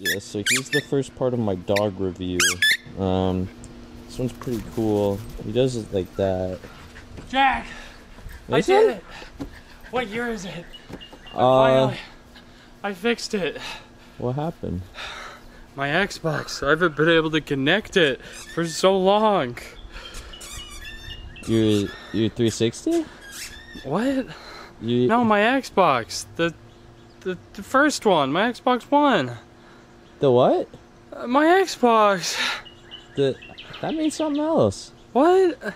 Yeah, so here's the first part of my dog review. Um, this one's pretty cool. He does it like that. Jack, I did one? it. What year is it? Uh, Finally, I fixed it. what happened? My Xbox. I haven't been able to connect it for so long. Your your 360? What? You No, my Xbox. The, the, the first one. My Xbox One. The what? Uh, my Xbox. The that means something else. What?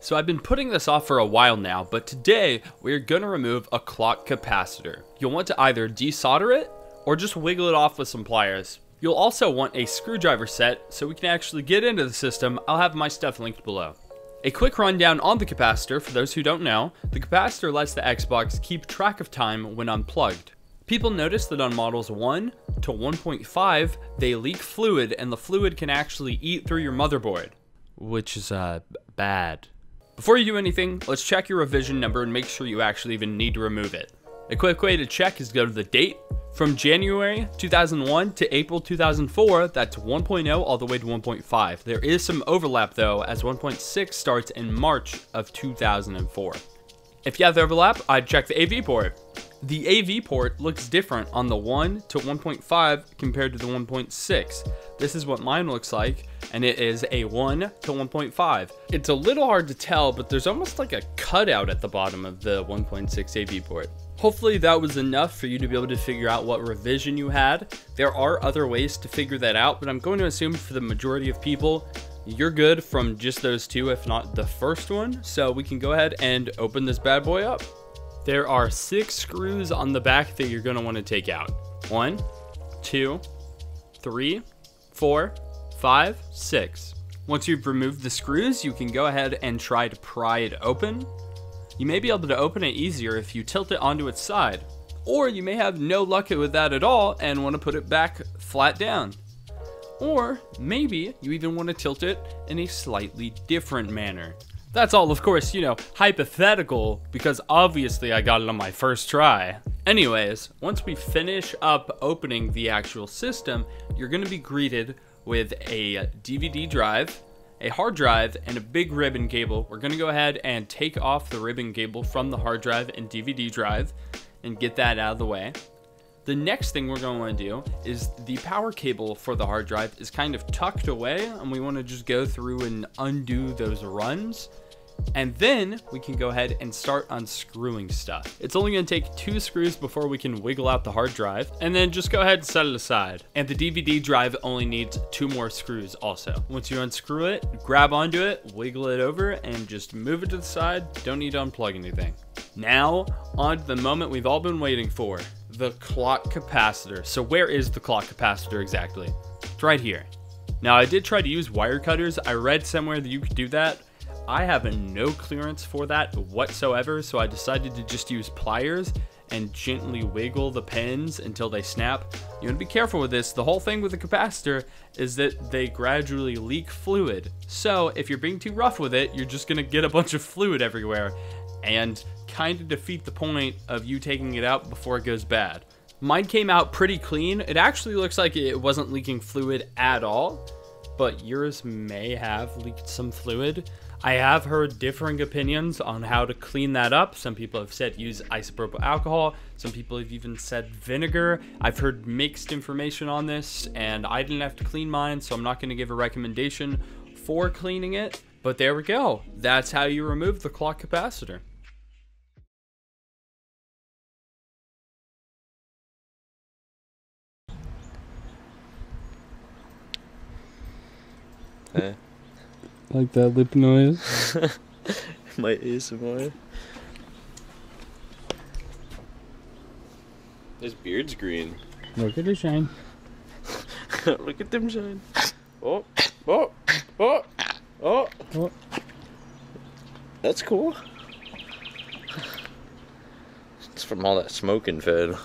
So I've been putting this off for a while now, but today we're going to remove a clock capacitor. You'll want to either desolder it or just wiggle it off with some pliers. You'll also want a screwdriver set so we can actually get into the system. I'll have my stuff linked below. A quick rundown on the capacitor for those who don't know. The capacitor lets the Xbox keep track of time when unplugged. People notice that on models 1 to 1.5, they leak fluid and the fluid can actually eat through your motherboard, which is uh bad. Before you do anything, let's check your revision number and make sure you actually even need to remove it. A quick way to check is go to the date. From January 2001 to April 2004, that's 1.0 all the way to 1.5. There is some overlap though, as 1.6 starts in March of 2004. If you have the overlap, I'd check the AV port. The AV port looks different on the 1 to 1.5 compared to the 1.6. This is what mine looks like, and it is a 1 to 1.5. It's a little hard to tell, but there's almost like a cutout at the bottom of the 1.6 AV port. Hopefully that was enough for you to be able to figure out what revision you had. There are other ways to figure that out, but I'm going to assume for the majority of people, you're good from just those two, if not the first one. So we can go ahead and open this bad boy up. There are six screws on the back that you're going to want to take out. One, two, three, four, five, six. Once you've removed the screws, you can go ahead and try to pry it open. You may be able to open it easier if you tilt it onto its side, or you may have no luck with that at all and want to put it back flat down. Or maybe you even want to tilt it in a slightly different manner. That's all, of course, you know, hypothetical, because obviously I got it on my first try. Anyways, once we finish up opening the actual system, you're to be greeted with a DVD drive, a hard drive, and a big ribbon cable. We're to go ahead and take off the ribbon cable from the hard drive and DVD drive and get that out of the way. The next thing we're going to want to do is the power cable for the hard drive is kind of tucked away, and we want to just go through and undo those runs. And then we can go ahead and start unscrewing stuff. It's only going to take two screws before we can wiggle out the hard drive, and then just go ahead and set it aside. And the DVD drive only needs two more screws also. Once you unscrew it, grab onto it, wiggle it over, and just move it to the side. Don't need to unplug anything. Now, on to the moment we've all been waiting for the clock capacitor. So, where is the clock capacitor exactly? It's right here. Now, I did try to use wire cutters. I read somewhere that you could do that. I have no clearance for that whatsoever, so I decided to just use pliers and gently wiggle the pins until they snap. You want to be careful with this. The whole thing with the capacitor is that they gradually leak fluid. So if you're being too rough with it, you're just going to get a bunch of fluid everywhere and kind of defeat the point of you taking it out before it goes bad. Mine came out pretty clean. It actually looks like it wasn't leaking fluid at all, but yours may have leaked some fluid. I have heard differing opinions on how to clean that up. Some people have said use isopropyl alcohol. Some people have even said vinegar. I've heard mixed information on this, and I didn't have to clean mine, so I'm not going to give a recommendation for cleaning it. But there we go. That's how you remove the clock capacitor. Hey, Like that lip noise. my ASMR. His beard's green. Look at the shine. Look at them shine. Oh, oh, oh, oh. Oh. That's cool. It's from all that smoking fed.